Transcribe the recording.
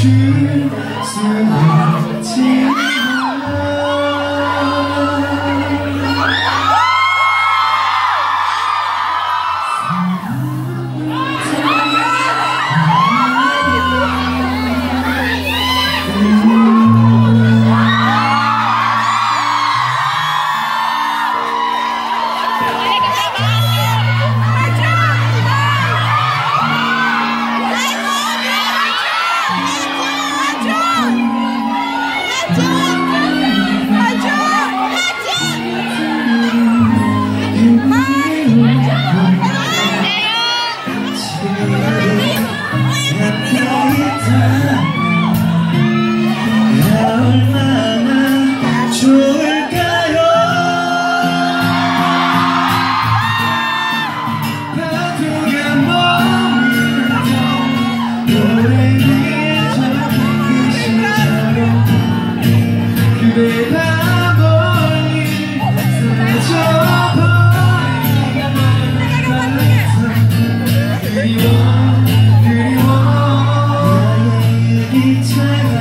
去思念。time